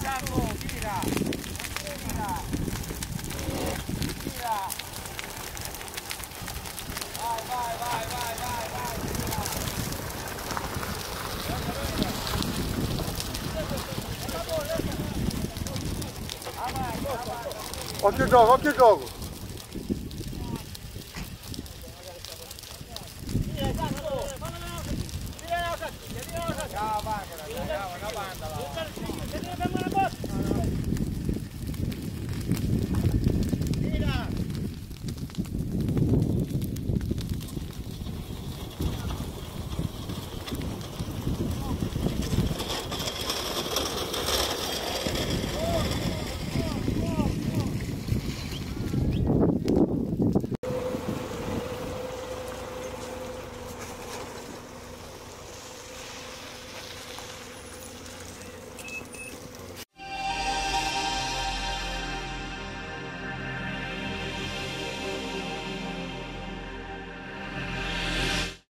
vai, vira. Vira. Vira. Vai, vai, vai, vai, vai, vai. Olha que jogo, olha que jogo.